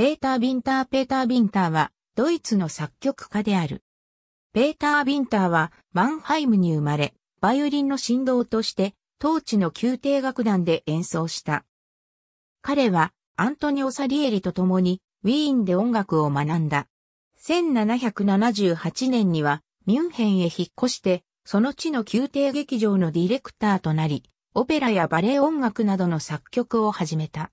ペーター・ビンター・ペーター・ビンターは、ドイツの作曲家である。ペーター・ビンターは、マンハイムに生まれ、バイオリンの振動として、当地の宮廷楽団で演奏した。彼は、アントニオ・サリエリと共に、ウィーンで音楽を学んだ。1778年には、ミュンヘンへ引っ越して、その地の宮廷劇場のディレクターとなり、オペラやバレエ音楽などの作曲を始めた。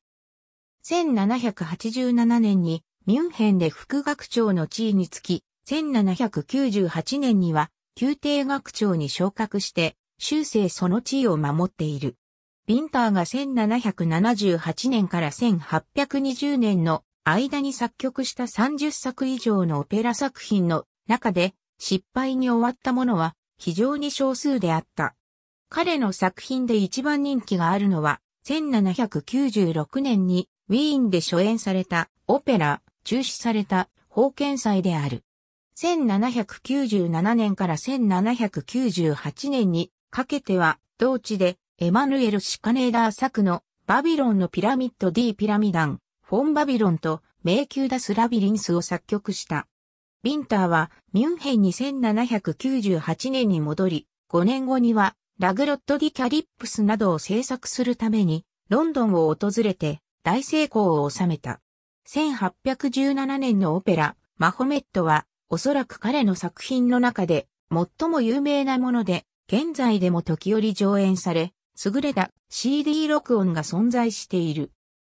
1787年にミュンヘンで副学長の地位につき、1798年には宮廷学長に昇格して終生その地位を守っている。ビンターが1778年から1820年の間に作曲した30作以上のオペラ作品の中で失敗に終わったものは非常に少数であった。彼の作品で一番人気があるのは1796年にウィーンで初演されたオペラ、中止された奉献祭である。1797年から1798年にかけては、同地でエマヌエル・シカネーダー作のバビロンのピラミッド D ピラミダン、フォンバビロンと迷宮 Das Labyrinth を作曲した。ヴィンターはミュンヘンに1798年に戻り、5年後には La grotta di Calipso などを制作するためにロンドンを訪れて大成功を収めた。1817年のオペラ、マホメットは、おそらく彼の作品の中で、最も有名なもので、現在でも時折上演され、優れた CD 録音が存在している。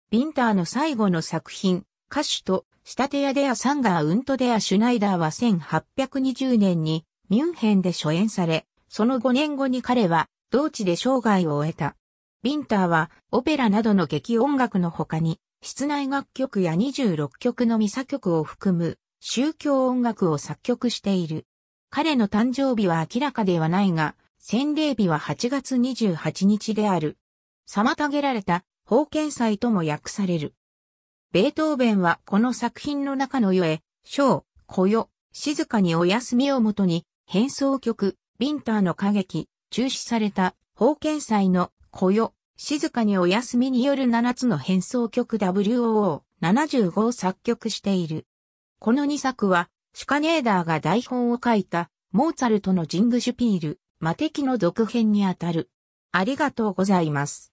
ビンターの最後の作品、歌手とシタテヤデア・サンガー・ウントデア・シュナイダーは1820年にミュンヘンで初演され、その5年後に彼は同地で生涯を終えた。ビンターはオペラなどの劇音楽の他に室内楽曲や26曲のミサ曲を含む宗教音楽を作曲している。彼の誕生日は明らかではないが、洗礼日は8月28日である。妨げられた封建祭とも訳される。ベートーベンはこの作品の中の世へ、章、古よ、静かにお休みをもとに、変奏曲、ビンターの歌劇、中止された封建祭の小よ、静かにお休みによる7つの変奏曲 WOO75 を作曲している。この2作は、シュカネーダーが台本を書いた、モーツァルトのジングシュピール、魔敵の続編にあたる。ありがとうございます。